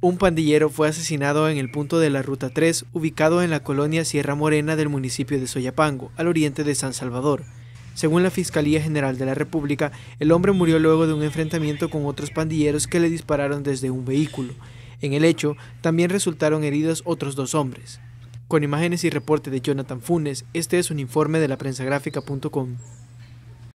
Un pandillero fue asesinado en el punto de la Ruta 3, ubicado en la colonia Sierra Morena del municipio de Soyapango, al oriente de San Salvador. Según la Fiscalía General de la República, el hombre murió luego de un enfrentamiento con otros pandilleros que le dispararon desde un vehículo. En el hecho, también resultaron heridos otros dos hombres. Con imágenes y reporte de Jonathan Funes, este es un informe de LaPrensaGráfica.com.